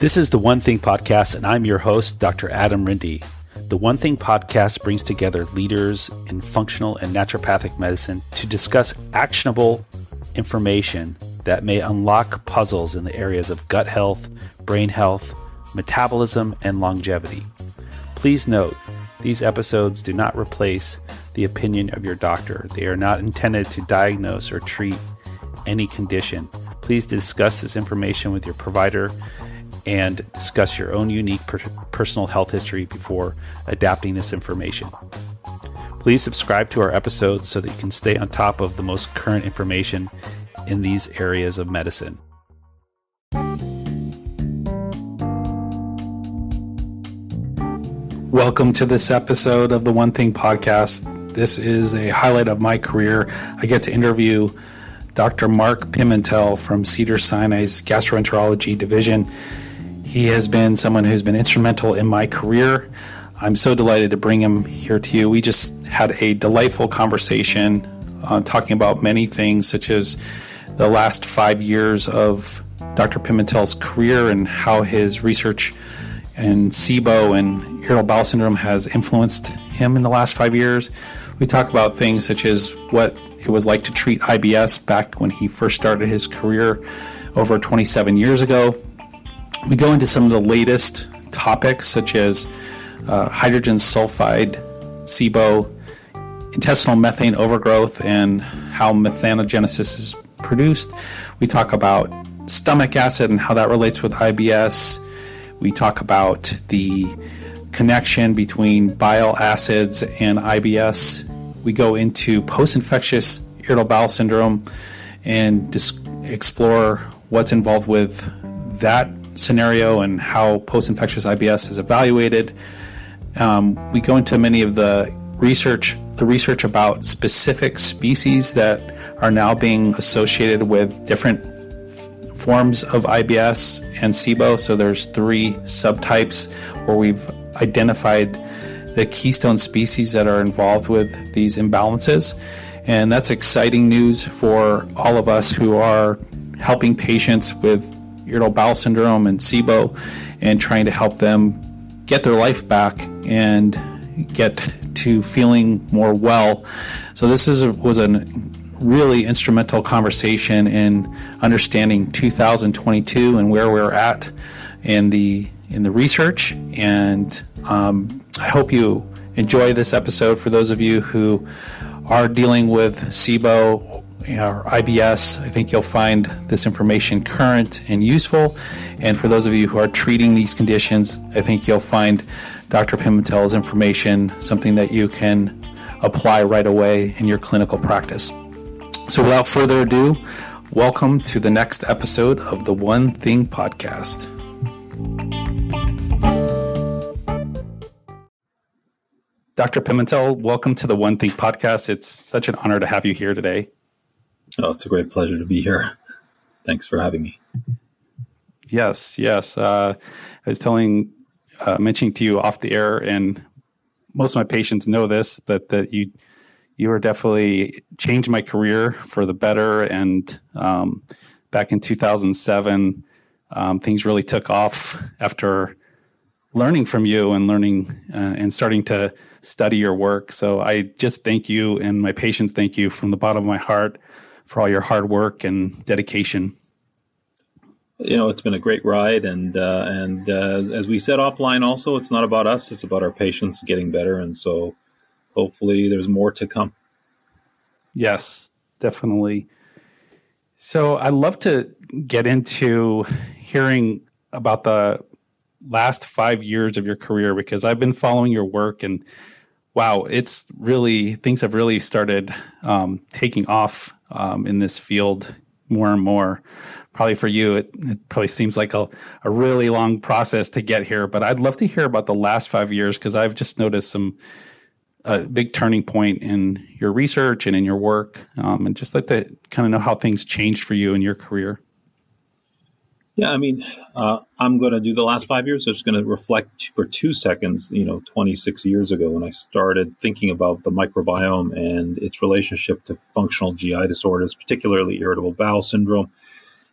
This is the One Thing Podcast, and I'm your host, Dr. Adam Rinde. The One Thing Podcast brings together leaders in functional and naturopathic medicine to discuss actionable information that may unlock puzzles in the areas of gut health, brain health, metabolism, and longevity. Please note, these episodes do not replace the opinion of your doctor. They are not intended to diagnose or treat any condition. Please discuss this information with your provider and discuss your own unique per- personal health history before adapting this information. Please subscribe to our episodes so that you can stay on top of the most current information in these areas of medicine. Welcome to this episode of the One Thing Podcast. This is a highlight of my career. I get to interview Dr. Mark Pimentel from Cedars-Sinai's gastroenterology division. He has been someone who's been instrumental in my career. I'm so delighted to bring him here to you. We just had a delightful conversation uh, talking about many things, such as the last five years of Dr. Pimentel's career and how his research and SIBO and irritable bowel syndrome has influenced him in the last five years. We talk about things such as what it was like to treat IBS back when he first started his career over 27 years ago. We go into some of the latest topics such as uh, hydrogen sulfide, SIBO, intestinal methane overgrowth, and how methanogenesis is produced. We talk about stomach acid and how that relates with IBS we talk about the connection between bile acids and IBS. We go into post infectious irritable bowel syndrome and dis- explore what's involved with that scenario and how post infectious IBS is evaluated. Um, we go into many of the research the research about specific species that are now being associated with different forms of IBS and SIBO. So there's three subtypes where we've identified the keystone species that are involved with these imbalances. And that's exciting news for all of us who are helping patients with irritable bowel syndrome and SIBO and trying to help them get their life back and get to feeling more well. So this is a, was an really instrumental conversation in understanding 2022 and where we're at in the in the research. And um, I hope you enjoy this episode. For those of you who are dealing with SIBO or IBS, I think you'll find this information current and useful. And for those of you who are treating these conditions, I think you'll find Dr. Pimentel's information something that you can apply right away in your clinical practice. So, without further ado, welcome to the next episode of the One Thing Podcast. Dr. Pimentel, welcome to the One Thing Podcast. It's such an honor to have you here today. Oh, it's a great pleasure to be here. Thanks for having me. Yes, yes. Uh, I was telling, uh, mentioning to you off the air, and most of my patients know this that that you you are definitely changed my career for the better. And um, back in 2007, um, things really took off after learning from you and learning uh, and starting to study your work. So I just thank you and my patients thank you from the bottom of my heart for all your hard work and dedication. You know, it's been a great ride, and uh, and uh, as we said offline, also, it's not about us; it's about our patients getting better, and so hopefully there's more to come. Yes, definitely. So I'd love to get into hearing about the last five years of your career because I've been following your work and wow, it's really things have really started um, taking off um, in this field more and more. Probably for you, it, it probably seems like a, a really long process to get here, but I'd love to hear about the last five years because I've just noticed some a big turning point in your research and in your work, um, and just like to kind of know how things changed for you in your career. Yeah, I mean, uh, I'm going to do the last five years. I'm just going to reflect for two seconds. You know, 26 years ago when I started thinking about the microbiome and its relationship to functional GI disorders, particularly irritable bowel syndrome,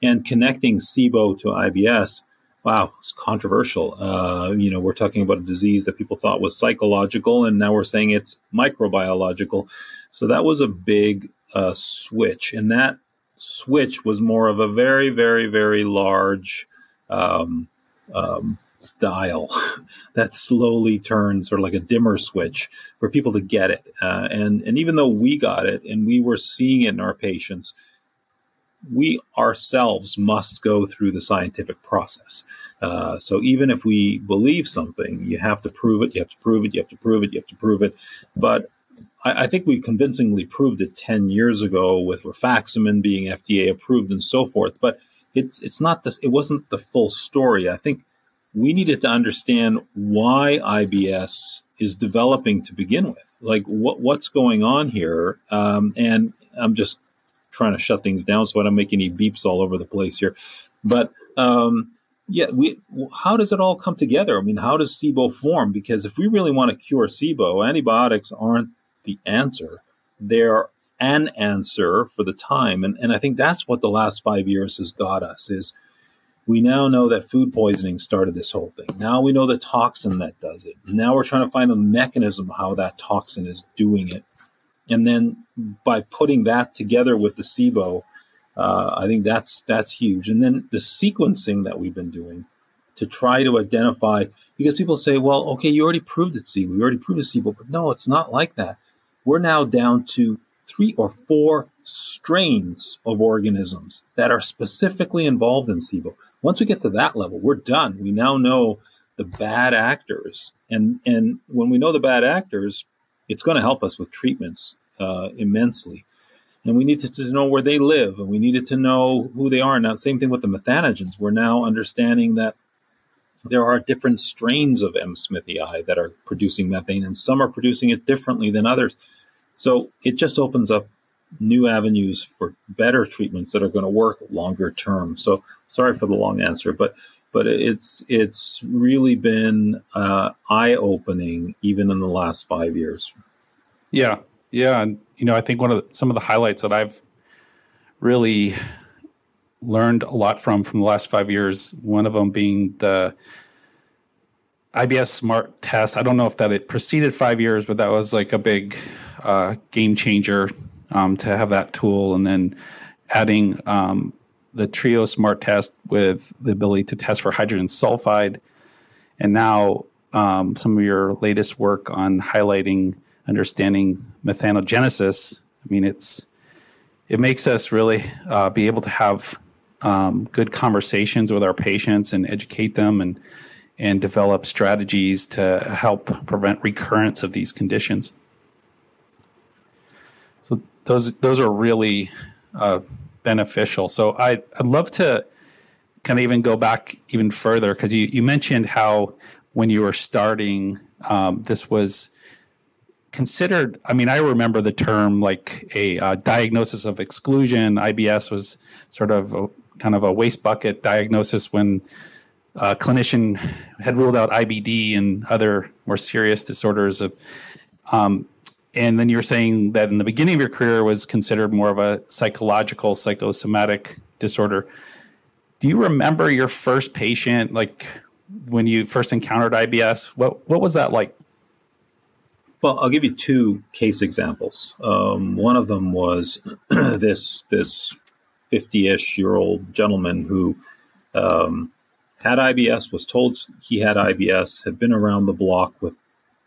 and connecting SIBO to IBS. wow, it's controversial. Uh, you know, we're talking about a disease that people thought was psychological, and now we're saying it's microbiological. So that was a big uh, switch, and that switch was more of a very, very, very large um, um, dial that slowly turns, sort of like a dimmer switch, for people to get it. Uh, and and even though we got it and we were seeing it in our patients, we ourselves must go through the scientific process. Uh, so even if we believe something, you have to prove it. You have to prove it. You have to prove it. You have to prove it. But I, I think we convincingly proved it ten years ago with rifaximin being FDA approved and so forth. But it's it's not this. It wasn't the full story. I think we needed to understand why IBS is developing to begin with. Like what what's going on here? Um, and I'm just trying to shut things down so I don't make any beeps all over the place here. But um, yeah, we how does it all come together? I mean, how does SIBO form? Because if we really want to cure SIBO, antibiotics aren't the answer. They're an answer for the time, and and I think that's what the last five years has got us is. We now know that food poisoning started this whole thing. Now we know the toxin that does it. Now we're trying to find a mechanism how that toxin is doing it. And then by putting that together with the SIBO, uh, I think that's that's huge. And then the sequencing that we've been doing to try to identify because people say, well, okay, you already proved it's SIBO, you already proved it's SIBO, but no, it's not like that. We're now down to three or four strains of organisms that are specifically involved in SIBO. Once we get to that level, we're done. We now know the bad actors, and and when we know the bad actors, it's going to help us with treatments uh, immensely and we needed to know where they live and we needed to know who they are. Now, same thing with the methanogens. We're now understanding that there are different strains of M. smithii that are producing methane, and some are producing it differently than others. So it just opens up new avenues for better treatments that are going to work longer term. So sorry for the long answer, but but it's it's really been uh, eye opening even in the last five years. Yeah, yeah, and you know, I think one of the, some of the highlights that I've really learned a lot from from the last five years. One of them being the IBS Smart Test. I don't know if that it preceded five years, but that was like a big uh, game changer um, to have that tool, and then adding um, the Trio Smart Test with the ability to test for hydrogen sulfide, and now um, some of your latest work on highlighting understanding methanogenesis, I mean, it's it makes us really uh, be able to have um, good conversations with our patients and educate them and and develop strategies to help prevent recurrence of these conditions. So those those are really uh, beneficial. So I I'd love to kind of even go back even further because you you mentioned how when you were starting um, this was considered i mean i remember the term like a uh, diagnosis of exclusion ibs was sort of a, kind of a waste bucket diagnosis when a clinician had ruled out ibd and other more serious disorders of um, and then you were saying that in the beginning of your career was considered more of a psychological psychosomatic disorder. Do you remember your first patient like when you first encountered ibs what what was that like? Well, I'll give you two case examples. Um, one of them was this this fifty-ish year old gentleman who um, had IBS, was told he had IBS, had been around the block with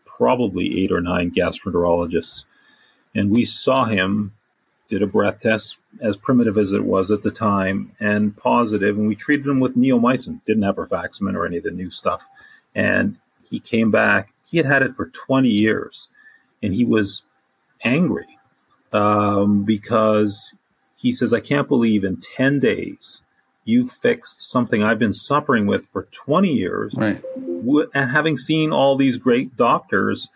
probably eight or nine gastroenterologists, and we saw him, did a breath test, as primitive as it was at the time, and positive, and we treated him with neomycin. Didn't have rifaximin or any of the new stuff, and he came back he had had it for 20 years and he was angry um, because he says, I can't believe in 10 days you fixed something I've been suffering with for 20 years. Right. And having seen all these great doctors,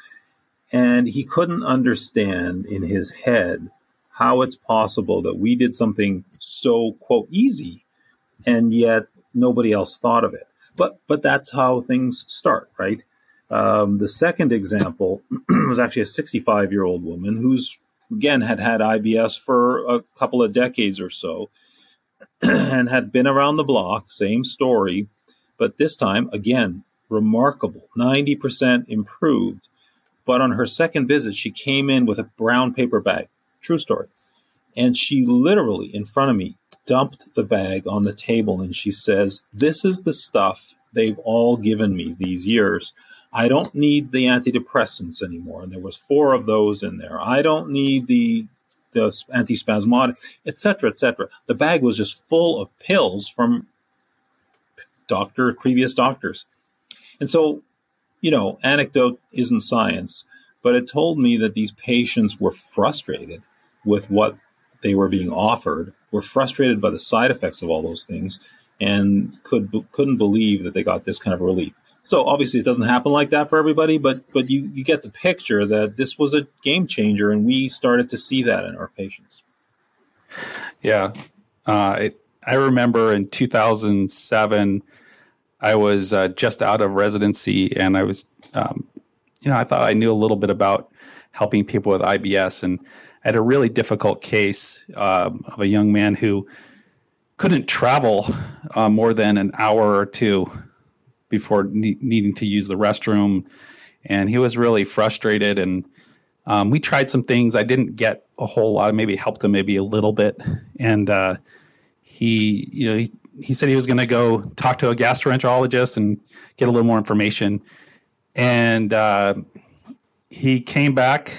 and he couldn't understand in his head how it's possible that we did something so quote easy and yet nobody else thought of it. But but that's how things start, right? Um, the second example was actually a 65 year old woman who's, again, had had IBS for a couple of decades or so and had been around the block, same story. But this time, again, remarkable 90% improved. But on her second visit, she came in with a brown paper bag. True story. And she literally, in front of me, dumped the bag on the table and she says, This is the stuff they've all given me these years. I don't need the antidepressants anymore. And there was four of those in there. I don't need the the antispasmodic, etc., etc. The bag was just full of pills from doctor previous doctors. And so, you know, anecdote isn't science, but it told me that these patients were frustrated with what they were being offered, were frustrated by the side effects of all those things, and could couldn't believe that they got this kind of relief. So obviously, it doesn't happen like that for everybody, but but you you get the picture that this was a game changer, and we started to see that in our patients. Yeah, uh, it, I remember in 2007, I was uh, just out of residency, and I was, um, you know, I thought I knew a little bit about helping people with IBS, and I had a really difficult case um, of a young man who couldn't travel uh, more than an hour or two before ne- needing to use the restroom. And he was really frustrated. And um, we tried some things. I didn't get a whole lot. Maybe helped him maybe a little bit. And uh, he, you know, he, he said he was going to go talk to a gastroenterologist and get a little more information. And uh, he came back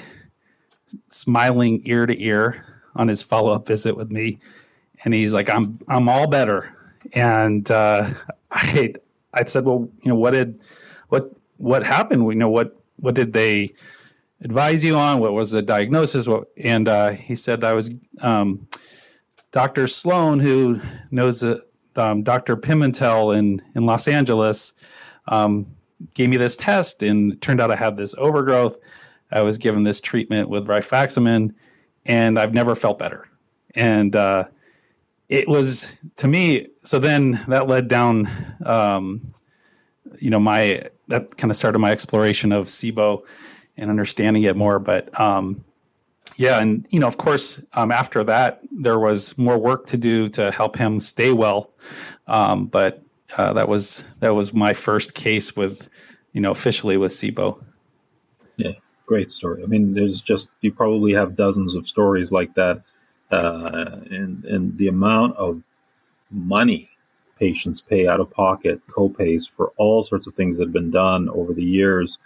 smiling ear to ear on his follow up visit with me and he's like, "I'm I'm all better." And uh, I I said, "Well, you know, what did what what happened? You know, what what did they advise you on? What was the diagnosis?" What and uh, he said, "I was um, Dr. Sloan, who knows that um, Dr. Pimentel in in Los Angeles." Um, gave me this test and it turned out I had this overgrowth. I was given this treatment with rifaximin and I've never felt better. And uh, it was to me so then that led down um, you know my that kind of started my exploration of SIBO and understanding it more but um, yeah and you know of course um, after that there was more work to do to help him stay well um, but uh, that was that was my first case with you know officially with SIBO. Yeah great story. I mean there's just you probably have dozens of stories like that uh, and and the amount of money patients pay out of pocket copays for all sorts of things that have been done over the years,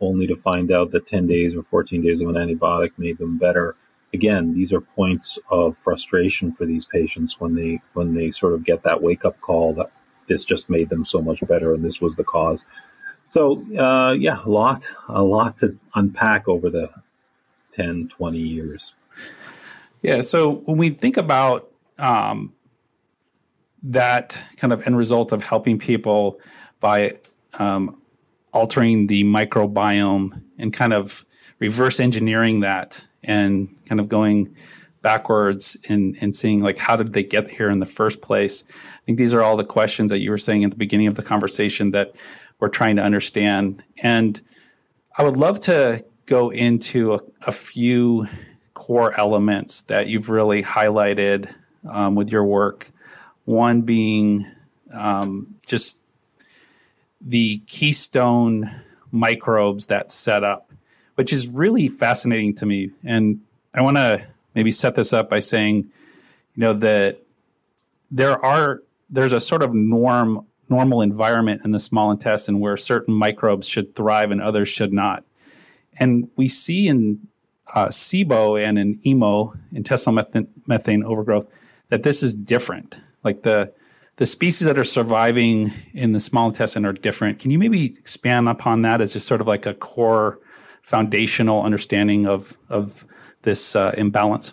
only to find out that 10 days or 14 days of an antibiotic made them better. Again, these are points of frustration for these patients when they when they sort of get that wake up call that this just made them so much better and this was the cause. So uh, yeah, a lot a lot to unpack over the 10, 20 years. Yeah. So when we think about um, that kind of end result of helping people by um, altering the microbiome and kind of reverse engineering that and kind of going backwards and, and seeing like how did they get here in the first place i think these are all the questions that you were saying at the beginning of the conversation that we're trying to understand and i would love to go into a, a few core elements that you've really highlighted um, with your work. One being um, just the keystone microbes that set up, which is really fascinating to me. And I want to maybe set this up by saying, you know, that there are there's a sort of norm normal environment in the small intestine where certain microbes should thrive and others should not. And we see in uh, SIBO and in IMO, intestinal methane, methane overgrowth, that this is different. Like the the species that are surviving in the small intestine are different. Can you maybe expand upon that as just sort of like a core foundational understanding of of this uh, imbalance?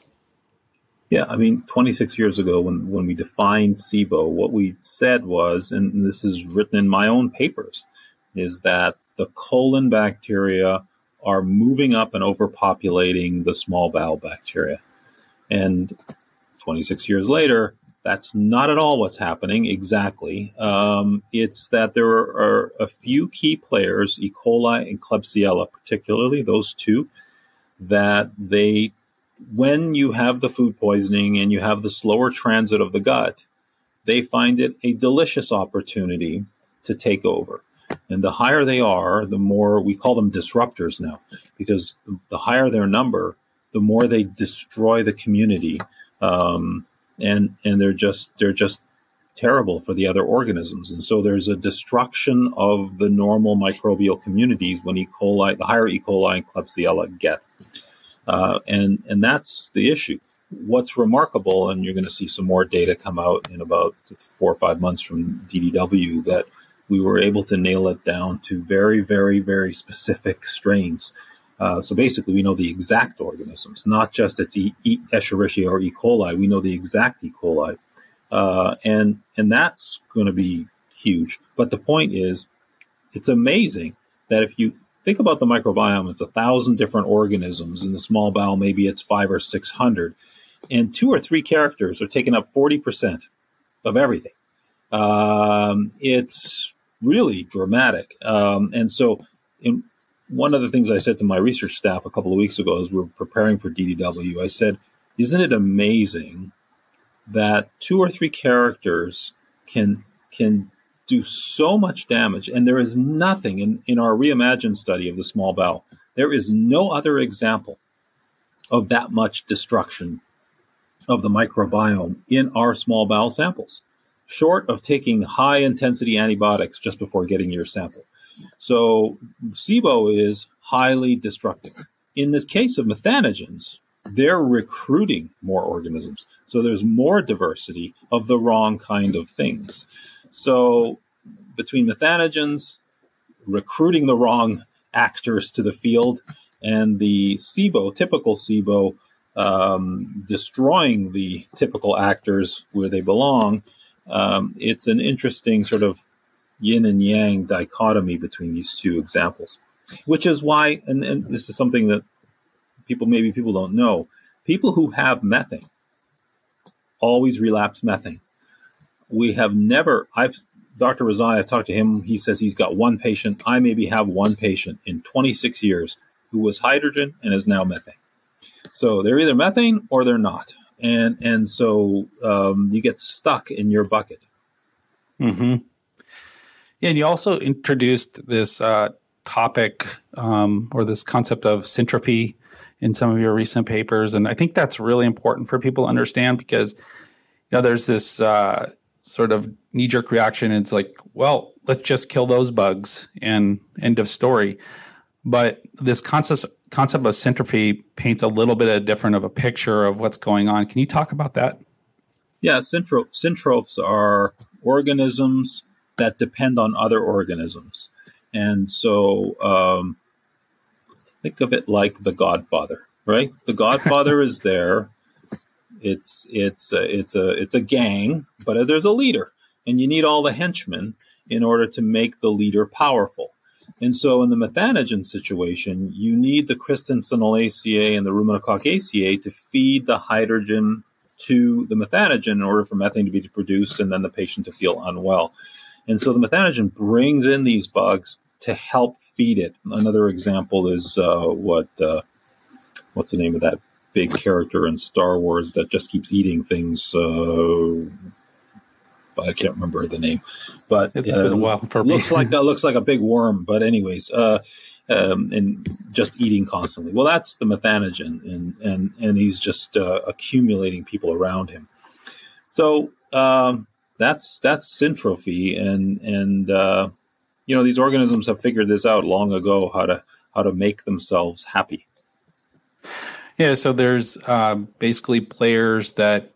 Yeah, I mean, 26 years ago, when, when we defined SIBO, what we said was, and this is written in my own papers, is that the colon bacteria are moving up and overpopulating the small bowel bacteria. And 26 years later, that's not at all what's happening exactly. Um, it's that there are, a few key players, E. coli and Klebsiella, particularly those two, that they, when you have the food poisoning and you have the slower transit of the gut, they find it a delicious opportunity to take over. And the higher they are, the more we call them disruptors now, because the higher their number, the more they destroy the community, um, and and they're just they're just terrible for the other organisms. And so there's a destruction of the normal microbial communities when E. coli, the higher E. coli and Klebsiella get. Uh, and and that's the issue. What's remarkable, and you're going to see some more data come out in about four or five months from DDW, that we were able to nail it down to very, very, very specific strains. Uh, so basically, we know the exact organisms, not just it's e- e- Escherichia or E. coli. We know the exact E. coli, uh, and and that's going to be huge. But the point is, it's amazing that if you think about the microbiome, it's a thousand different organisms. In the small bowel, maybe it's five or six hundred, and two or three characters are taking up forty percent of everything. Um, it's really dramatic. Um, and so, in, one of the things I said to my research staff a couple of weeks ago as we were preparing for DDW, I said, "Isn't it amazing that two or three characters can can do so much damage?" And there is nothing in in our reimagined study of the small bowel. There is no other example of that much destruction of the microbiome in our small bowel samples short of taking high intensity antibiotics just before getting your sample. So SIBO is highly destructive. In the case of methanogens, they're recruiting more organisms. So there's more diversity of the wrong kind of things. So between methanogens, recruiting the wrong actors to the field, and the SIBO, typical SIBO, um, destroying the typical actors where they belong, um, it's an interesting sort of yin and yang dichotomy between these two examples, which is why, and, and this is something that people maybe people don't know. People who have methane always relapse methane. We have never. I've Dr. Rezaie. I talked to him. He says he's got one patient. I maybe have one patient in 26 years who was hydrogen and is now methane. So they're either methane or they're not and and so um, you get stuck in your bucket. Hmm. Yeah, and you also introduced this uh, topic um, or this concept of syntrophy in some of your recent papers, and I think that's really important for people to understand because you know there's this uh, sort of knee jerk reaction. It's like, well, let's just kill those bugs and end of story. But this concept concept of syntrophy paints a little bit of different of a picture of what's going on. Can you talk about that? Yeah, syntro- syntrophs are organisms that depend on other organisms. And so um, think of it like the Godfather, right? The Godfather is there. It's it's a, it's a it's a gang, but there's a leader, and you need all the henchmen in order to make the leader powerful. And so in the methanogen situation, you need the Christensenellaceae and the Ruminococcaceae to feed the hydrogen to the methanogen in order for methane to be produced and then the patient to feel unwell. And so the methanogen brings in these bugs to help feed it. Another example is uh, what uh, what's the name of that big character in Star Wars that just keeps eating things? Uh, I can't remember the name, but it's um, been a um, while for me. looks like looks like a big worm. But anyways, uh, um, and just eating constantly. Well, that's the methanogen, and and and he's just uh, accumulating people around him. So um, that's that's syntrophy, and and uh, you know these organisms have figured this out long ago how to how to make themselves happy. Yeah, so there's uh, basically players that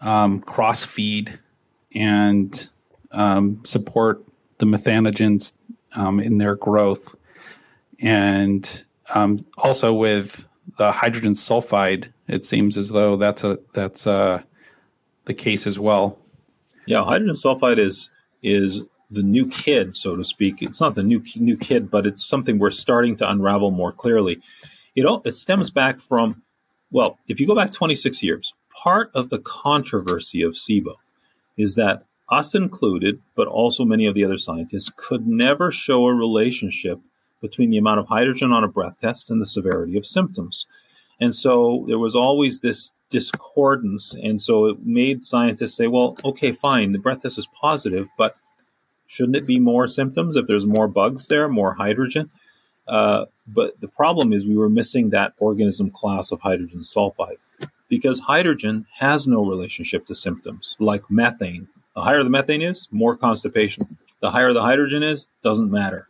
um, cross feed and um, support the methanogens um, in their growth. And um, also with the hydrogen sulfide, it seems as though that's a that's uh, the case as well. Yeah, hydrogen sulfide is is the new kid, so to speak. It's not the new new kid, but it's something we're starting to unravel more clearly. It all, it stems back from well, if you go back 26 years, part of the controversy of SIBO is that us included, but also many of the other scientists, could never show a relationship between the amount of hydrogen on a breath test and the severity of symptoms. And so there was always this discordance. And so it made scientists say, well, okay, fine, the breath test is positive, but Shouldn't it be more symptoms if there's more bugs there, more hydrogen? Uh, but the problem is we were missing that organism class of hydrogen sulfide because hydrogen has no relationship to symptoms like methane. The higher the methane is, more constipation. The higher the hydrogen is, doesn't matter.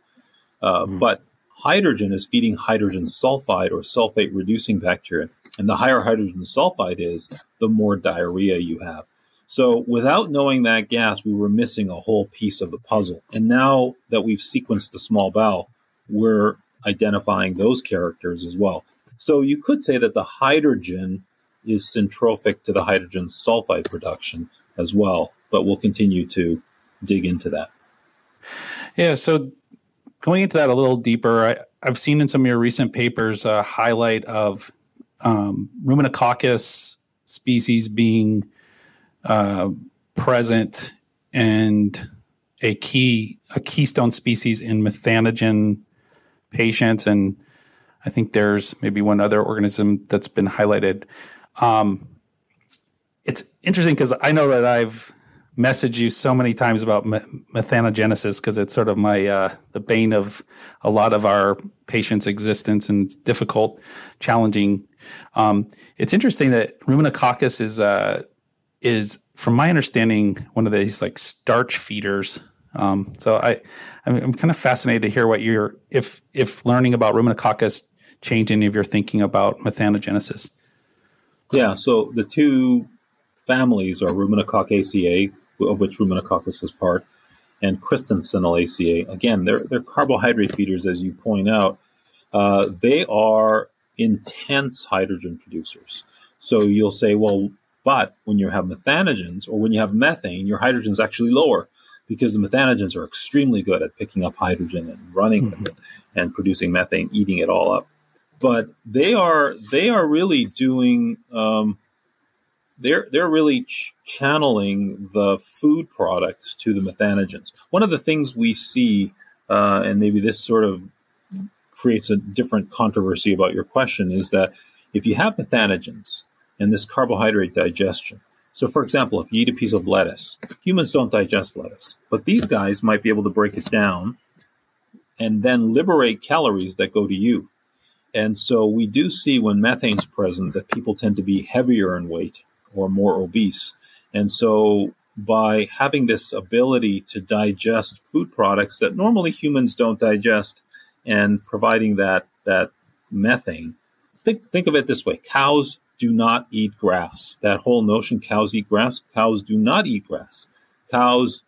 Uh, mm. But hydrogen is feeding hydrogen sulfide or sulfate reducing bacteria. And the higher hydrogen sulfide is, the more diarrhea you have. So without knowing that gas, we were missing a whole piece of the puzzle. And now that we've sequenced the small bowel, we're identifying those characters as well. So you could say that the hydrogen is syntrophic to the hydrogen sulfide production as well, but we'll continue to dig into that. Yeah, so going into that a little deeper, I, have seen in some of your recent papers a highlight of um, Ruminococcus species being uh, present and a key a keystone species in methanogen patients, and I think there's maybe one other organism that's been highlighted. Um, it's interesting because I know that I've messaged you so many times about methanogenesis because it's sort of my uh, the bane of a lot of our patients' existence and difficult, challenging. Um, it's interesting that Ruminococcus is uh, is, from my understanding, one of these like starch feeders. Um, so I, I'm, I'm, kind of fascinated to hear what you're if if learning about Ruminococcus changed any of your thinking about methanogenesis. Yeah, so the two families are Ruminococcaceae, of which Ruminococcus is part, and Christensenellaceae. Again, they're they're carbohydrate feeders, as you point out. Uh, they are intense hydrogen producers. So you'll say, well, but when you have methanogens or when you have methane, your hydrogen is actually lower because the methanogens are extremely good at picking up hydrogen and running mm-hmm. and producing methane, eating it all up. But they are they are really doing um, they're they're really ch- channeling the food products to the methanogens. One of the things we see, uh, and maybe this sort of creates a different controversy about your question, is that if you have methanogens and this carbohydrate digestion. So, for example, if you eat a piece of lettuce, humans don't digest lettuce, but these guys might be able to break it down and then liberate calories that go to you. And so we do see when methane's present that people tend to be heavier in weight or more obese. And so by having this ability to digest food products that normally humans don't digest and providing that, that methane, think, think of it this way. Cows do not eat grass. That whole notion cows eat grass, cows do not eat grass. Cows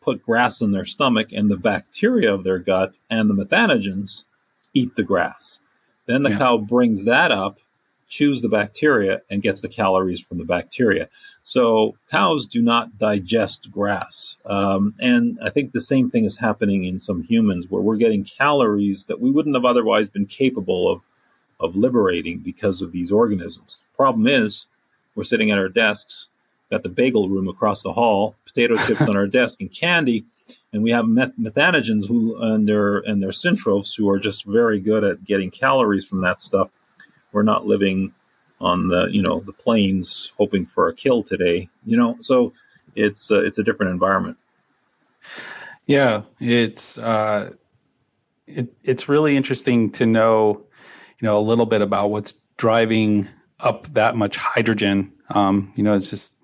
put grass in their stomach and the bacteria of their gut and the methanogens eat the grass. Then the yeah. cow brings that up, chews the bacteria, and gets the calories from the bacteria. So cows do not digest grass. Um, and I think the same thing is happening in some humans where we're getting calories that we wouldn't have otherwise been capable of of liberating because of these organisms. Problem is, we're sitting at our desks, got the bagel room across the hall, potato chips on our desk, and candy, and we have meth- methanogens who and their and their syntrophs who are just very good at getting calories from that stuff. We're not living on the you know the plains hoping for a kill today, you know. So it's uh, it's a different environment. Yeah, it's uh, it, it's really interesting to know you know a little bit about what's driving up that much hydrogen. Um, you know, it's just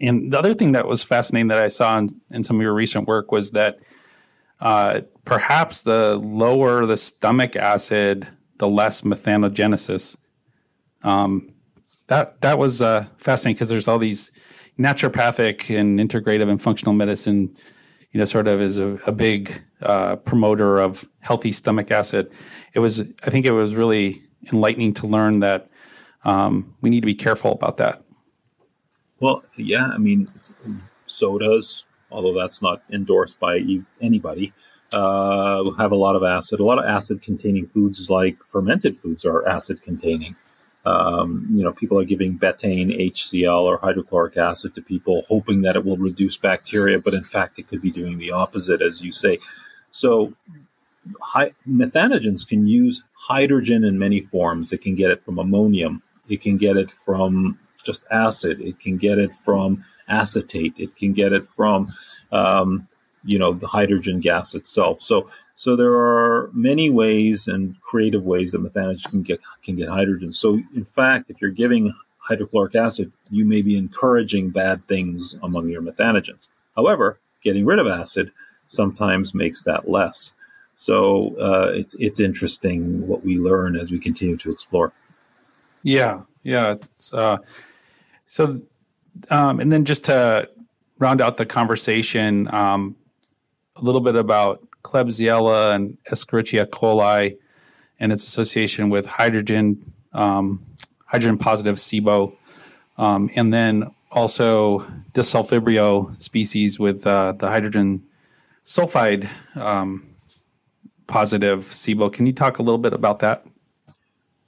and the other thing that was fascinating that I saw in, in some of your recent work was that uh, perhaps the lower the stomach acid, the less methanogenesis. Um, that that was uh, fascinating because there's all these naturopathic and integrative and functional medicine, you know, sort of is a, a big uh, promoter of healthy stomach acid. It was, I think, it was really enlightening to learn that um, we need to be careful about that. Well, yeah, I mean, sodas, although that's not endorsed by anybody, uh, have a lot of acid. A lot of acid containing foods, like fermented foods, are acid containing. Um, you know, people are giving betaine, HCl, or hydrochloric acid to people, hoping that it will reduce bacteria, but in fact, it could be doing the opposite, as you say. So, hi- methanogens can use hydrogen in many forms. It can get it from ammonium. It can get it from just acid. It can get it from acetate. It can get it from um, you know, the hydrogen gas itself. So, so there are many ways and creative ways that methanogens can get can get hydrogen. So, in fact, if you're giving hydrochloric acid, you may be encouraging bad things among your methanogens. However, getting rid of acid sometimes makes that less. So uh, it's it's interesting what we learn as we continue to explore. Yeah, yeah. Uh, so, um, and then just to round out the conversation, um, a little bit about Klebsiella and Escherichia coli and its association with hydrogen um, hydrogen positive SIBO, um, and then also Desulfovibrio species with uh, the hydrogen sulfide um, positive SIBO. Can you talk a little bit about that?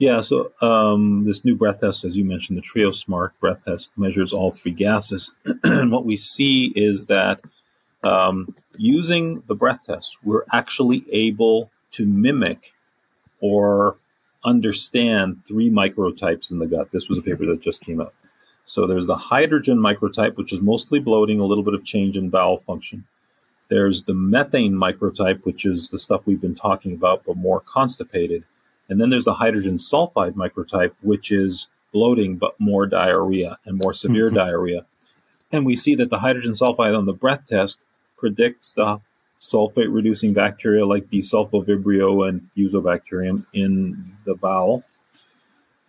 Yeah, so um, this new breath test, as you mentioned, the Trio Smart breath test measures all three gases. and what we see is that um, using the breath test, we're actually able to mimic or understand three microtypes in the gut. This was a paper that just came out. So there's the hydrogen microtype, which is mostly bloating, a little bit of change in bowel function. There's the methane microtype, which is the stuff we've been talking about, but more constipated. And then there's the hydrogen sulfide microtype, which is bloating, but more diarrhea and more severe mm-hmm. diarrhea. And we see that the hydrogen sulfide on the breath test predicts the sulfate reducing bacteria like Desulfovibrio and Fusobacterium in the bowel.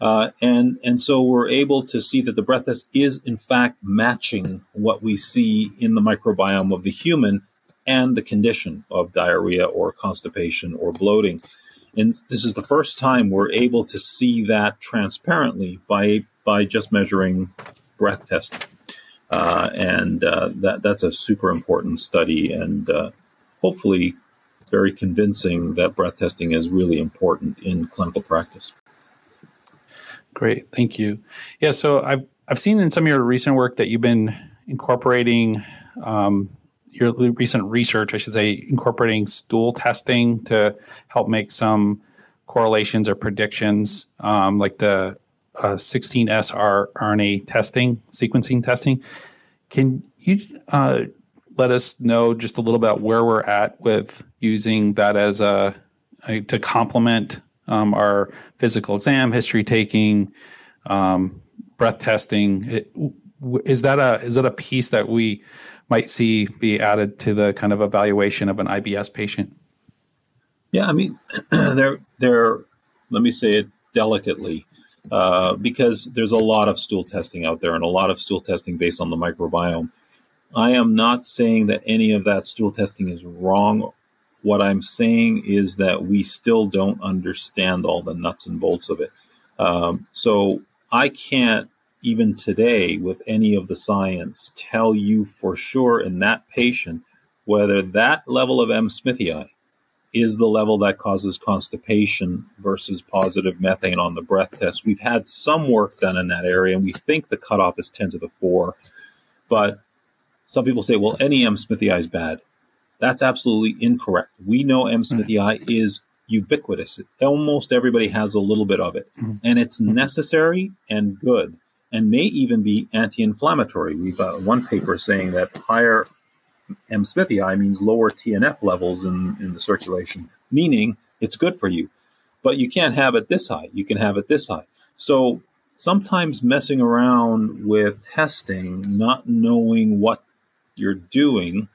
Uh, and and so we're able to see that the breath test is in fact matching what we see in the microbiome of the human and the condition of diarrhea or constipation or bloating. And this is the first time we're able to see that transparently by by just measuring breath testing. Uh, and uh, that that's a super important study and uh, hopefully very convincing that breath testing is really important in clinical practice. Great, thank you. Yeah, so I've I've seen in some of your recent work that you've been incorporating um, your recent research, I should say, incorporating stool testing to help make some correlations or predictions, um, like the uh, 16S RNA testing, sequencing testing. Can you uh, let us know just a little about where we're at with using that as a, a to complement um, our physical exam, history taking, um, breath testing. It, is that a is that a piece that we might see be added to the kind of evaluation of an IBS patient? Yeah, I mean, they're they're let me say it delicately. Uh, because there's a lot of stool testing out there and a lot of stool testing based on the microbiome. I am not saying that any of that stool testing is wrong. What I'm saying is that we still don't understand all the nuts and bolts of it. Um, so I can't even today with any of the science tell you for sure in that patient whether that level of M. smithii is the level that causes constipation versus positive methane on the breath test. We've had some work done in that area, and we think the cutoff is 10 to the 4. But some people say, well, any M. smithii is bad. That's absolutely incorrect. We know M. Smithii is ubiquitous. Almost everybody has a little bit of it, mm. and it's necessary and good, and may even be anti-inflammatory. We've got one paper saying that higher M. smithii means lower TNF levels in, in the circulation, meaning it's good for you. But you can't have it this high. You can have it this high. So sometimes messing around with testing, not knowing what you're doing,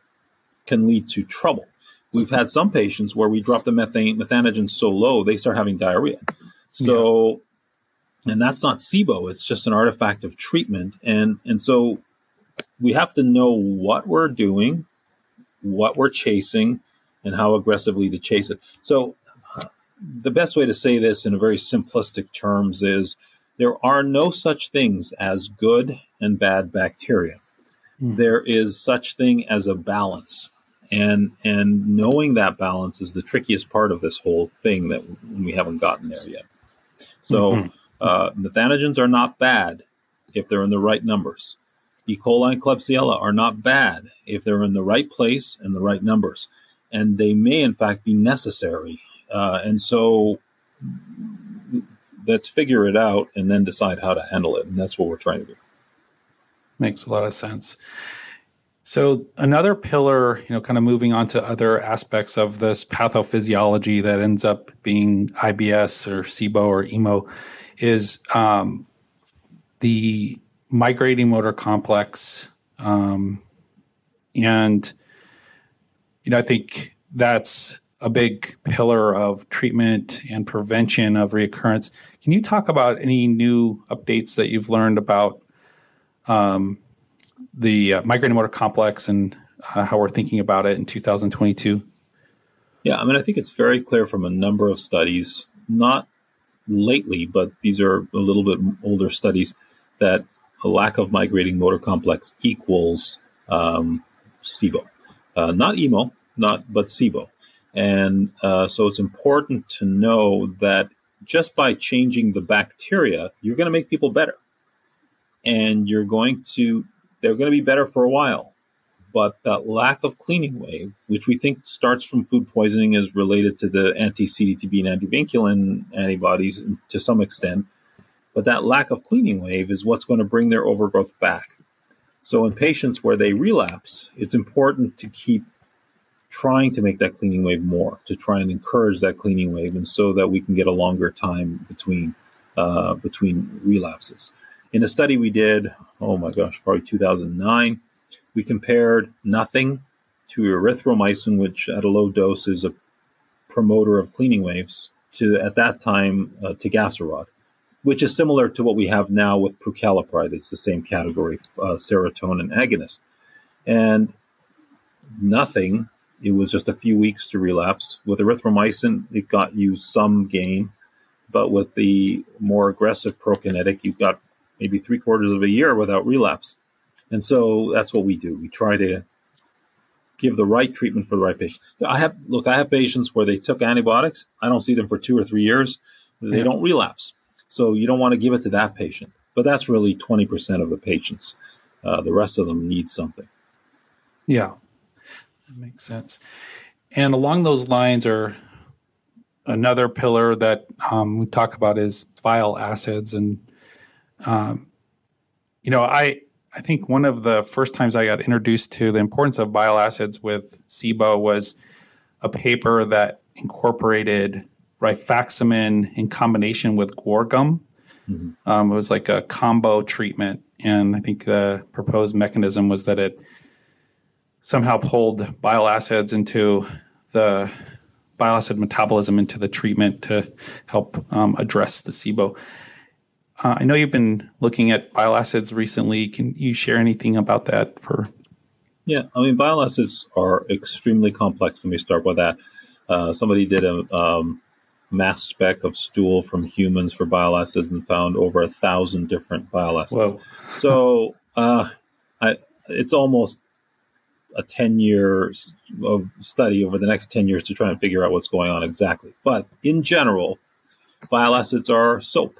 can lead to trouble. We've had some patients where we drop the methane methanogen so low they start having diarrhea. So. And that's not SIBO; it's just an artifact of treatment. And and so we have to know what we're doing, what we're chasing, and how aggressively to chase it. So, the best way to say this in a very simplistic terms is there are no such things as good and bad bacteria. Mm. There is such thing as a balance. And and knowing that balance is the trickiest part of this whole thing that we haven't gotten there yet. So mm-hmm. Uh, methanogens are not bad if they're in the right numbers. E. coli and Klebsiella are not bad if they're in the right place and the right numbers, and they may in fact be necessary. Uh, and so let's figure it out and then decide how to handle it, and that's what we're trying to do. Makes a lot of sense. So another pillar, you know, kind of moving on to other aspects of this pathophysiology that ends up being IBS or SIBO or IMO is um, the migrating motor complex. Um, and, you know, I think that's a big pillar of treatment and prevention of reoccurrence. Can you talk about any new updates that you've learned about um, the uh, migrating motor complex and uh, how we're thinking about it in 2022? Yeah, I mean, I think it's very clear from a number of studies, not lately, but these are a little bit older studies, that a lack of migrating motor complex equals um, SIBO. Uh, not IMO, not but SIBO. And uh, so it's important to know that just by changing the bacteria, you're going to make people better. And you're going to, they're going to be better for a while. But that lack of cleaning wave, which we think starts from food poisoning, is related to the anti CDTB and antivinculin antibodies to some extent. But that lack of cleaning wave is what's going to bring their overgrowth back. So in patients where they relapse, it's important to keep trying to make that cleaning wave more, to try and encourage that cleaning wave, and so that we can get a longer time between uh, between relapses. In a study we did, oh my gosh, probably 2009, we compared nothing to erythromycin, which at a low dose is a promoter of cleaning waves, to at that time uh, tegaserod, which is similar to what we have now with prucalopride. It's the same category, uh, serotonin agonist, and nothing it was just a few weeks to relapse. With erythromycin, it got you some gain, but with the more aggressive prokinetic, you got maybe three quarters of a year without relapse. And so that's what we do. We try to give the right treatment for the right patient. I have look, I have patients where they took antibiotics. I don't see them for two or three years. They yeah. don't relapse. So you don't want to give it to that patient. But that's really 20% of the patients. Uh, the rest of them need something. Yeah. That makes sense. And along those lines are another pillar that um, we talk about is bile acids. And, um, you know, I, I think one of the first times I got introduced to the importance of bile acids with SIBO was a paper that incorporated rifaximin in combination with guar gum. Mm-hmm. Um, it was like a combo treatment. And I think the proposed mechanism was that it somehow pulled bile acids into the bile acid metabolism into the treatment to help um, address the SIBO. Uh, I know you've been looking at bile acids recently. Can you share anything about that for? Yeah, I mean, bile acids are extremely complex. Let me start with that. Uh, somebody did a um, mass spec of stool from humans for bile acids and found over a thousand different bile acids. Whoa. so uh, I, it's almost a 10 years of study over the next 10 years to try and figure out what's going on exactly. But in general, bile acids are soap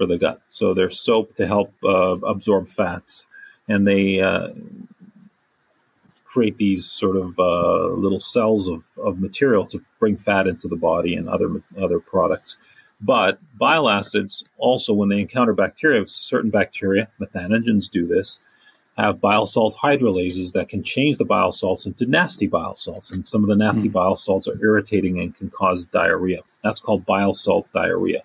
for the gut. So they're soap to help uh, absorb fats. And they uh, create these sort of uh, little cells of, of material to bring fat into the body and other, other products. But bile acids also, when they encounter bacteria, certain bacteria, methanogens do this, have bile salt hydrolases that can change the bile salts into nasty bile salts. And some of the nasty mm. bile salts are irritating and can cause diarrhea. That's called bile salt diarrhea.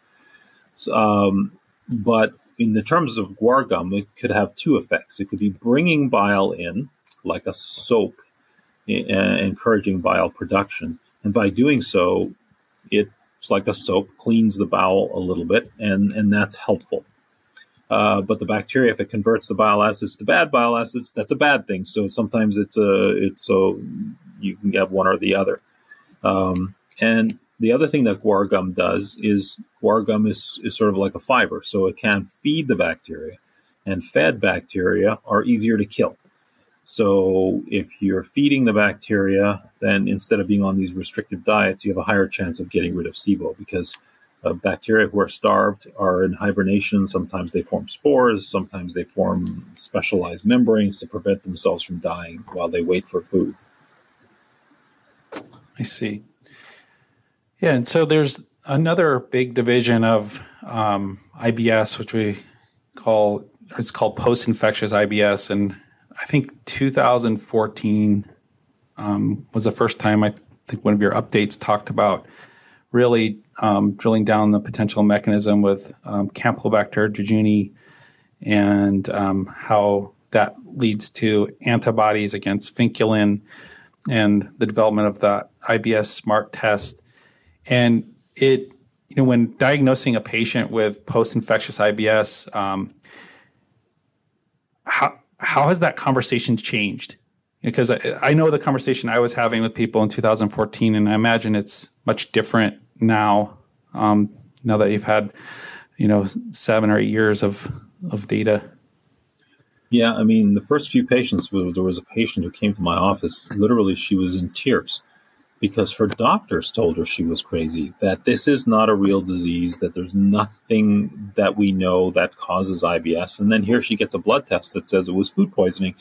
Um, but in the terms of guar gum, it could have two effects. It could be bringing bile in, like a soap, encouraging bile production. And by doing so, it's like a soap, cleans the bowel a little bit, and, and that's helpful. Uh, but the bacteria, if it converts the bile acids to bad bile acids, that's a bad thing. So sometimes it's a it's so you can get one or the other. Um, and the other thing that guar gum does is guar gum is, is sort of like a fiber, so it can feed the bacteria, and fed bacteria are easier to kill. So if you're feeding the bacteria, then instead of being on these restrictive diets, you have a higher chance of getting rid of SIBO because uh, bacteria who are starved are in hibernation. Sometimes they form spores. Sometimes they form specialized membranes to prevent themselves from dying while they wait for food. I see. Yeah, and so there's another big division of um, IBS, which we call it's called post-infectious IBS, and I think 2014 um, was the first time I think one of your updates talked about really um, drilling down the potential mechanism with um, Campylobacter jejuni and um, how that leads to antibodies against vinculin and the development of the IBS SMART test. And it, you know, when diagnosing a patient with post-infectious IBS, um, how how has that conversation changed? Because I, I know the conversation I was having with people in 2014, and I imagine it's much different now. Um, now that you've had, you know, seven or eight years of of data. Yeah, I mean, the first few patients, there was a patient who came to my office. Literally, she was in tears because her doctors told her she was crazy, that this is not a real disease, that there's nothing that we know that causes IBS. And then here she gets a blood test that says it was food poisoning.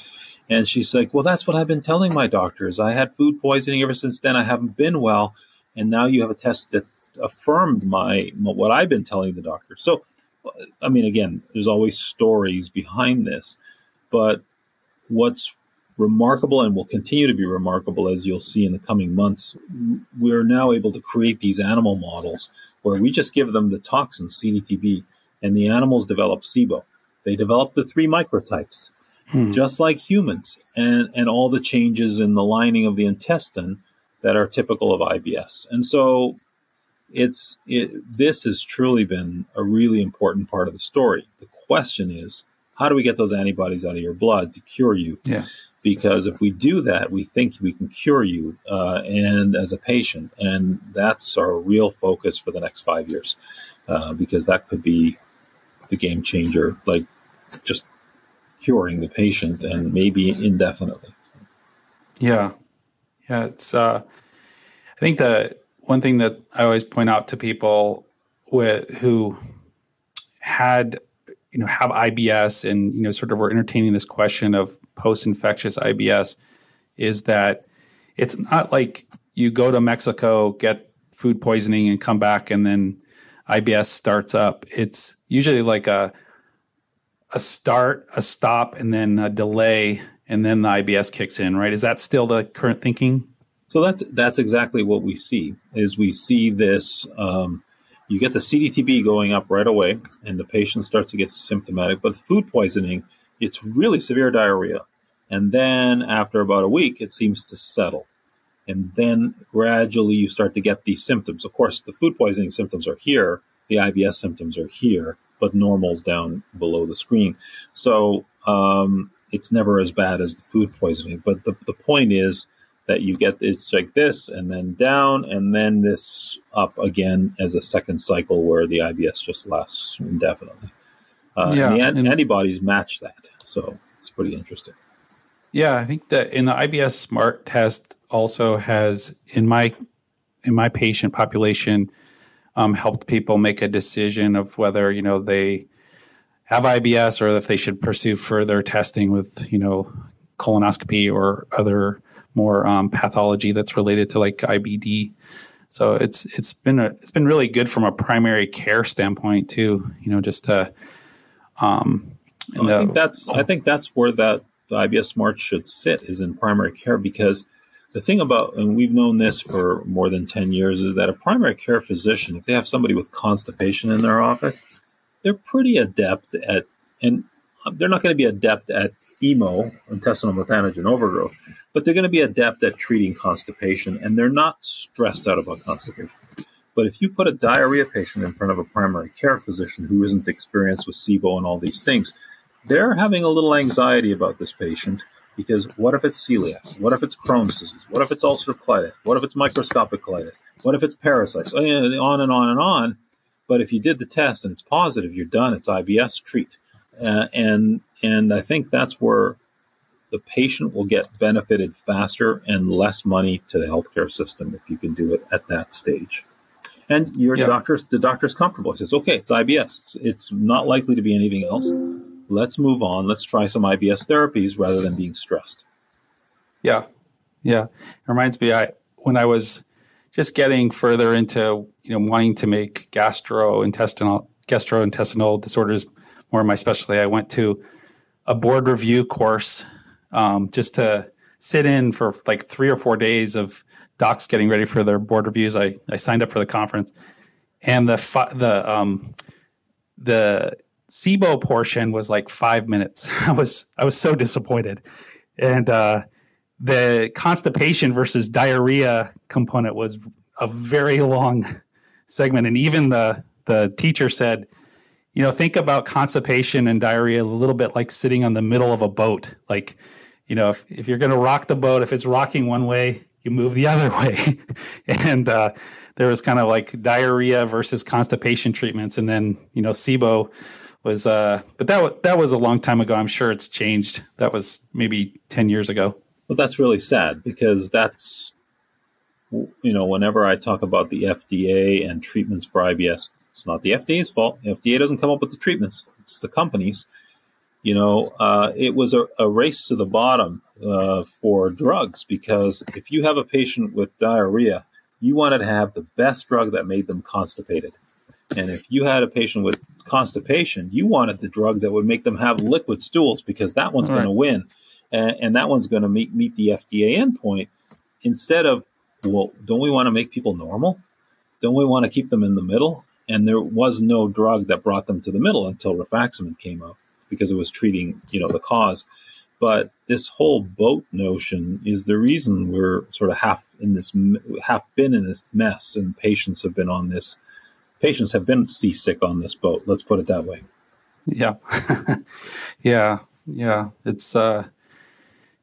And she's like, Well, that's what I've been telling my doctors. I had food poisoning ever since then. I haven't been well. And now you have a test that affirmed my what I've been telling the doctor. So, I mean, again, there's always stories behind this. But what's remarkable and will continue to be remarkable as you'll see in the coming months, we're now able to create these animal models where we just give them the toxin CDTB and the animals develop SIBO. They develop the three microtypes, hmm. just like humans, and, and all the changes in the lining of the intestine that are typical of IBS. And so it's it, this has truly been a really important part of the story. The question is, how do we get those antibodies out of your blood to cure you? Yeah because if we do that, we think we can cure you uh, and as a patient, and that's our real focus for the next five years, uh, because that could be the game changer, like just curing the patient and maybe indefinitely. Yeah, yeah. It's. Uh, I think the one thing that I always point out to people with who had you know have IBS and you know sort of we're entertaining this question of post-infectious IBS is that it's not like you go to Mexico get food poisoning and come back and then IBS starts up. It's usually like a a start, a stop, and then a delay, and then the IBS kicks in. Right? Is that still the current thinking? So that's that's exactly what we see. Is we see this um, you get the CDTB going up right away, and the patient starts to get symptomatic. But food poisoning, it's really severe diarrhea. And then after about a week, it seems to settle. And then gradually you start to get these symptoms. Of course, the food poisoning symptoms are here, the IBS symptoms are here, but normal's down below the screen. So um, it's never as bad as the food poisoning. But the, the point is, that you get it's like this and then down and then this up again as a second cycle where the IBS just lasts indefinitely. Uh, yeah, and the an- and antibodies match that, so it's pretty interesting. Yeah, I think that in the IBS Smart test also has in my in my patient population um, helped people make a decision of whether you know they have IBS or if they should pursue further testing with you know colonoscopy or other more um, pathology that's related to like IBD. So it's it's been a, it's been really good from a primary care standpoint too. You know, just to. Um, well, the, I think that's oh. I think that's where that the IBS Smart should sit is in primary care because the thing about and we've known this for more than 10 years is that a primary care physician if they have somebody with constipation in their office they're pretty adept at and they're not going to be adept at IMO, intestinal methanogen overgrowth, but they're going to be adept at treating constipation, and they're not stressed out about constipation. But if you put a diarrhea patient in front of a primary care physician who isn't experienced with SIBO and all these things, they're having a little anxiety about this patient because what if it's celiac? What if it's Crohn's disease? What if it's ulcerative colitis? What if it's microscopic colitis? What if it's parasites? On and on and on. But if you did the test and it's positive, you're done. It's IBS, treat. Uh, and and I think that's where the patient will get benefited faster and less money to the healthcare system if you can do it at that stage. And your yeah. doctor, the doctor's comfortable. He says, "Okay, it's IBS. It's, it's not likely to be anything else. Let's move on. Let's try some IBS therapies rather than being stressed." Yeah, yeah. It reminds me, I when I was just getting further into you know wanting to make gastrointestinal gastrointestinal disorders more my specialty. I went to a board review course um, just to sit in for like three or four days of docs getting ready for their board reviews. I, I signed up for the conference, and the the um, the SIBO portion was like five minutes. I was I was so disappointed, and uh, the constipation versus diarrhea component was a very long segment, and even the the teacher said, you know, think about constipation and diarrhea a little bit like sitting on the middle of a boat. Like, you know, if, if you're going to rock the boat, if it's rocking one way, you move the other way. and uh, there was kind of like diarrhea versus constipation treatments, and then you know, SIBO was. Uh, but that was that was a long time ago. I'm sure it's changed. That was maybe ten years ago. Well, that's really sad because that's you know, whenever I talk about the FDA and treatments for IBS, it's not the FDA's fault. The FDA doesn't come up with the treatments; it's the companies. You know, uh, it was a, a, race to the bottom uh, for drugs because if you have a patient with diarrhea, you wanted to have the best drug that made them constipated. And if you had a patient with constipation, you wanted the drug that would make them have liquid stools because that one's right. going to win, and, and, that one's going to meet meet the FDA endpoint instead of well, don't we want to make people normal? Don't we want to keep them in the middle? And there was no drug that brought them to the middle until rifaximin came out because it was treating, you know, the cause. But this whole boat notion is the reason we're sort of half in this, half been in this mess, and patients have been on this, patients have been seasick on this boat. Let's put it that way. Yeah, yeah, yeah. It's. uh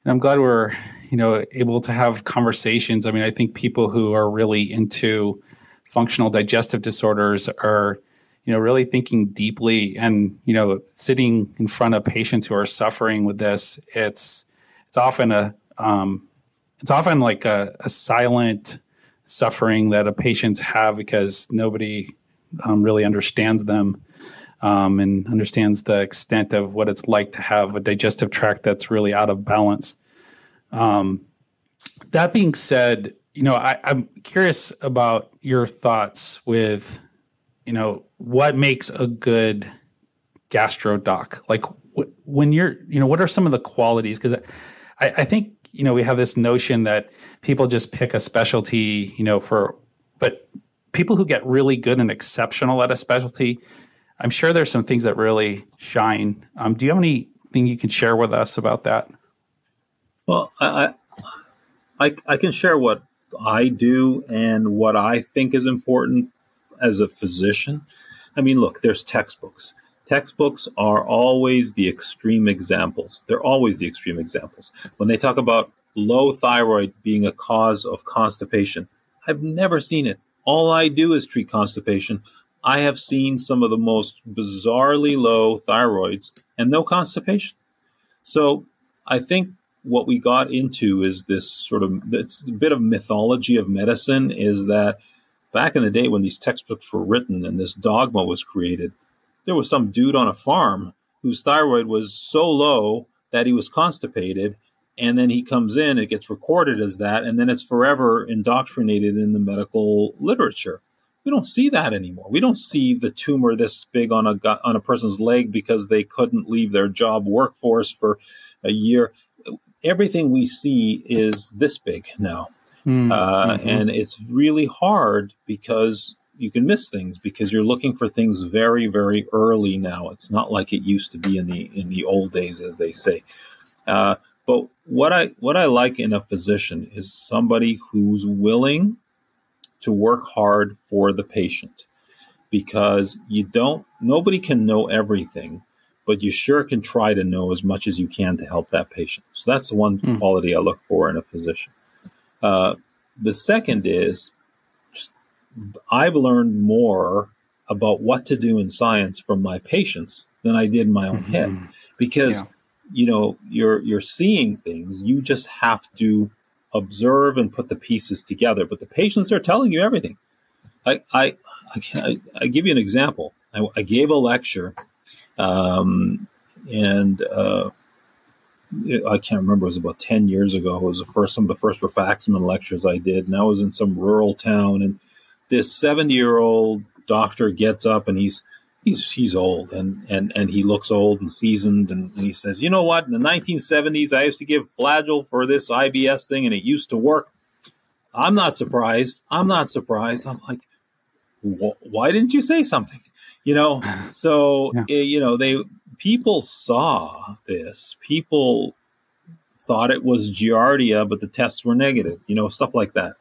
I'm glad we're you know able to have conversations i mean i think people who are really into functional digestive disorders are you know really thinking deeply and you know sitting in front of patients who are suffering with this it's it's often a um, it's often like a, a, silent suffering that a patients have because nobody um, really understands them um, and understands the extent of what it's like to have a digestive tract that's really out of balance. Um, that being said, you know, I, I'm curious about your thoughts with, you know, what makes a good gastro doc? Like w- when you're, you know, what are some of the qualities? Because I, I think, you know, we have this notion that people just pick a specialty, you know, for, but people who get really good and exceptional at a specialty, I'm sure there's some things that really shine. Um, do you have anything you can share with us about that? Well, I, I, I can share what I do and what I think is important as a physician. I mean, look, there's textbooks. Textbooks are always the extreme examples. They're always the extreme examples. When they talk about low thyroid being a cause of constipation, I've never seen it. All I do is treat constipation. I have seen some of the most bizarrely low thyroids and no constipation. So I think what we got into is this sort of it's a bit of mythology of medicine is that back in the day when these textbooks were written and this dogma was created there was some dude on a farm whose thyroid was so low that he was constipated and then he comes in it gets recorded as that and then it's forever indoctrinated in the medical literature. We don't see that anymore. We don't see the tumor this big on a on a person's leg because they couldn't leave their job workforce for a year everything we see is this big now. Mm, uh, mm-hmm. And it's really hard because you can miss things because you're looking for things very, very early now. It's not like it used to be in the in the old days, as they say. Uh, but what I what I like in a physician is somebody who's willing to work hard for the patient because you don't nobody can know everything but you sure can try to know as much as you can to help that patient. So that's the one mm. quality I look for in a physician. Uh, the second is just, I've learned more about what to do in science from my patients than I did in my own mm-hmm. head because yeah. you know you're you're seeing things you just have to observe and put the pieces together but the patients are telling you everything I I I, I give you an example I, I gave a lecture um, and uh, I can't remember. It was about ten years ago. It was the first some of the first rifaximin lectures I did, and I was in some rural town. And this seventy-year-old doctor gets up and he's he's he's old and and and he looks old and seasoned and, and, he says you know what in the 1970s i used to give flagyl for this ibs thing and it used to work i'm not surprised i'm not surprised i'm like why didn't you say something you know so yeah. Eh, you know they people saw this people thought it was giardia but the tests were negative you know stuff like that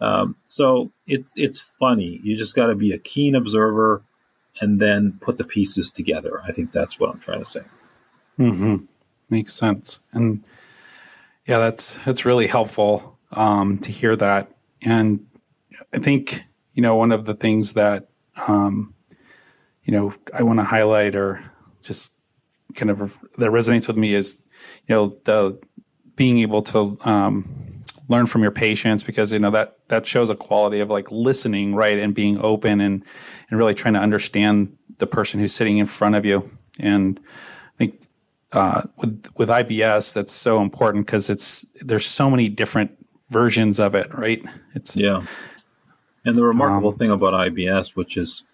um, so it's it's funny you just got to be a keen observer and then put the pieces together. I think that's what I'm trying to say. Mm-hmm. Makes sense, and yeah, that's that's really helpful um, to hear that. And I think you know one of the things that um, you know I want to highlight or just kind of that resonates with me is you know the being able to um, learn from your patients because you know that that shows a quality of like listening right and being open and and really trying to understand the person who's sitting in front of you. And i think uh, with with ibs that's so important because it's there's so many different versions of it right? It's yeah. And the remarkable um, thing about ibs which is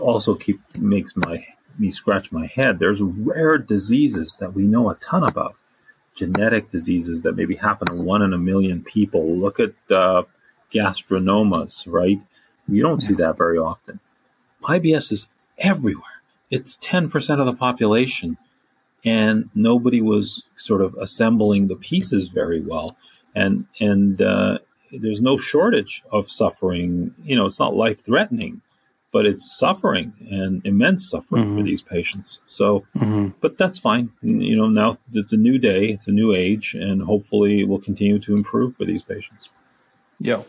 also keep makes my me scratch my head there's rare diseases that we know a ton about genetic diseases that maybe happen to one in a million people. Look at uh, gastrinomas, right? You don't see that very often. IBS is everywhere. It's 10% of the population. And nobody was sort of assembling the pieces very well. And, and, uh, there's no shortage of suffering. You know, it's not life threatening, but it's suffering and immense suffering mm-hmm. for these patients. So, mm-hmm. but that's fine. You know, now it's a new day, it's a new age, and hopefully it will continue to improve for these patients. Yeah.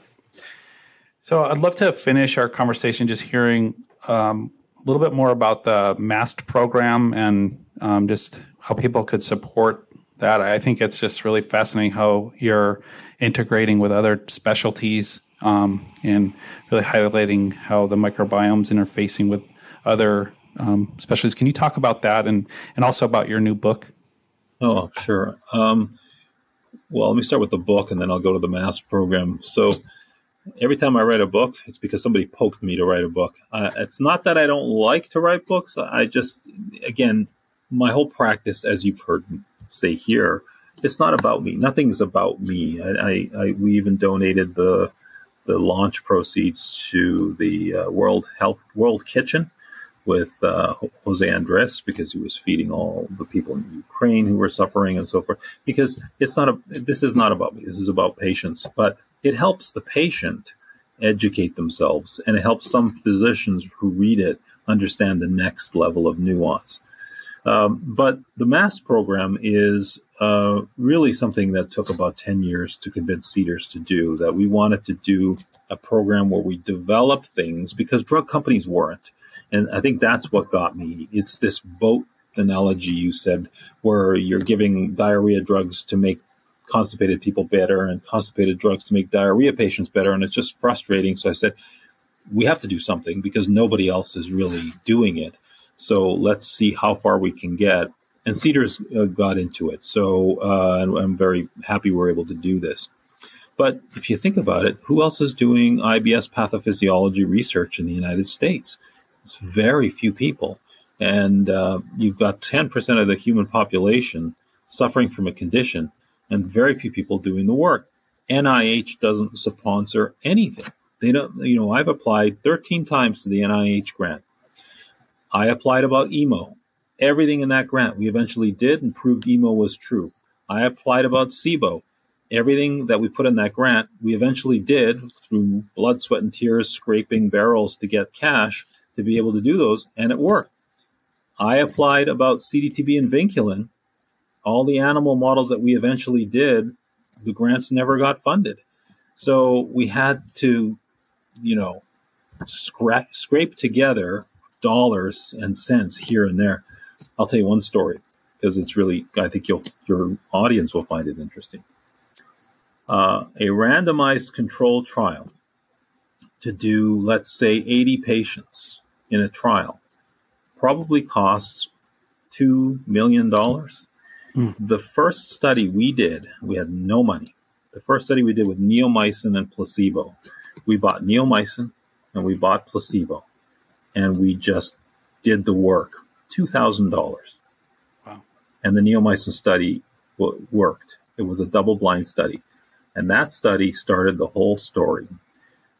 So I'd love to finish our conversation just hearing um, a little bit more about the MAST program and um, just how people could support that. I think it's just really fascinating how you're integrating with other specialties um, and really highlighting how the microbiomes interfacing with other um, specialties. Can you talk about that and and also about your new book? Oh, sure. Um, well, let me start with the book, and then I'll go to the MAST program. So. Every time I write a book, it's because somebody poked me to write a book. Uh, it's not that I don't like to write books. I just, again, my whole practice, as you've heard say here, it's not about me. Nothing's about me. I, I, I we even donated the the launch proceeds to the uh, World Health World Kitchen with uh, Jose Andres because he was feeding all the people in Ukraine who were suffering and so forth. Because it's not a this is not about me. This is about patients, but it helps the patient educate themselves, and it helps some physicians who read it understand the next level of nuance. Um, but the MAST program is uh, really something that took about 10 years to convince Cedars to do, that we wanted to do a program where we develop things because drug companies weren't. And I think that's what got me. It's this boat analogy you said, where you're giving diarrhea drugs to make constipated people better and constipated drugs to make diarrhea patients better. And it's just frustrating. So I said, we have to do something because nobody else is really doing it. So let's see how far we can get. And Cedars uh, got into it. So uh, I'm very happy we're able to do this. But if you think about it, who else is doing IBS pathophysiology research in the United States? It's very few people. And uh, you've got 10% of the human population suffering from a condition and very few people doing the work. NIH doesn't sponsor anything. They don't, you know, I've applied 13 times to the NIH grant. I applied about IMO. Everything in that grant we eventually did and proved IMO was true. I applied about SIBO. Everything that we put in that grant, we eventually did through blood, sweat, and tears, scraping barrels to get cash to be able to do those, and it worked. I applied about CDTB and vinculin. All the animal models that we eventually did, the grants never got funded. So we had to, you know, scra- scrape together dollars and cents here and there. I'll tell you one story because it's really, I think you'll, your audience will find it interesting. Uh, a randomized control trial to do, let's say, 80 patients in a trial probably costs $2 million. Mm. The first study we did, we had no money. The first study we did with neomycin and placebo. We bought neomycin and we bought placebo and we just did the work. $2,000. Wow. And the neomycin study w- worked. It was a double blind study. And that study started the whole story.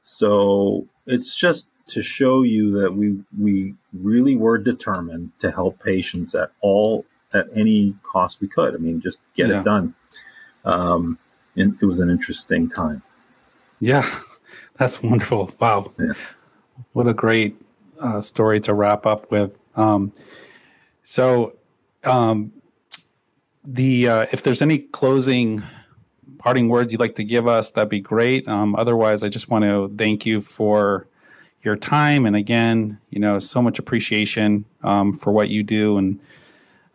So it's just to show you that we, we really were determined to help patients at all, at any cost we could. I mean, just get Yeah. it done. Um, and it was an interesting time. Yeah, that's wonderful. Wow. Yeah. What a great uh, story to wrap up with. Um, so, um, the uh, if there's any closing parting words you'd like to give us, that'd be great. Um, otherwise, I just want to thank you for your time and again, you know, so much appreciation um, for what you do. And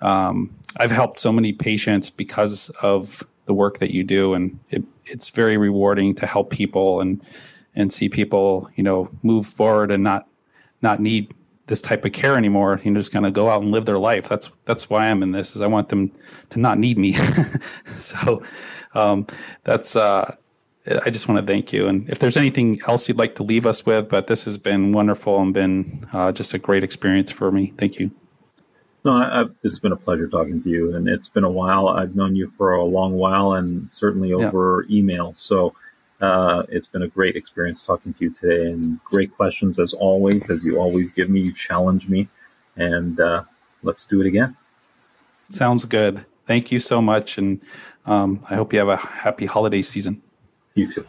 um, I've helped so many patients because of the work that you do, and it, it's very rewarding to help people and and see people, you know, move forward and not not need this type of care anymore. You know, just kind of go out and live their life. That's that's why I'm in this. Is I want them to not need me. so um, that's. Uh, I just want to thank you. And if there's anything else you'd like to leave us with, but this has been wonderful and been uh, just a great experience for me. Thank you. No, I, I've, it's been a pleasure talking to you, and it's been a while. I've known you for a long while, and certainly Yeah. over email. So uh, it's been a great experience talking to you today, and great questions as always. As you always give me, you challenge me, and uh, let's do it again. Sounds good. Thank you so much. And um, I hope you have a happy holiday season. You too.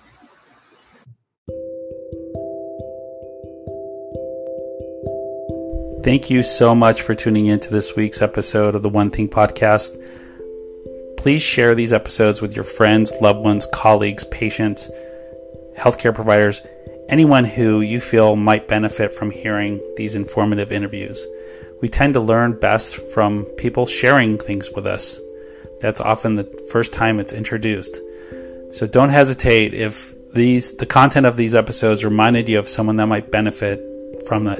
Thank you so much for tuning in to this week's episode of the One Thing Podcast. Please share these episodes with your friends, loved ones, colleagues, patients, healthcare providers, anyone who you feel might benefit from hearing these informative interviews. We tend to learn best from people sharing things with us. That's often the first time it's introduced. So don't hesitate if these the content of these episodes reminded you of someone that might benefit from that.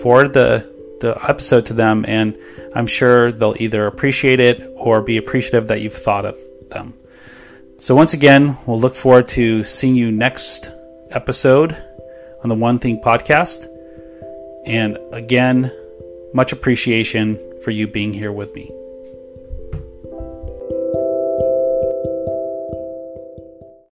Forward the the episode to them and I'm sure they'll either appreciate it or be appreciative that you've thought of them. So once again, we'll look forward to seeing you next episode on the One Thing podcast. And again, much appreciation for you being here with me.